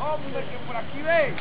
Hombre, que por aquí ve.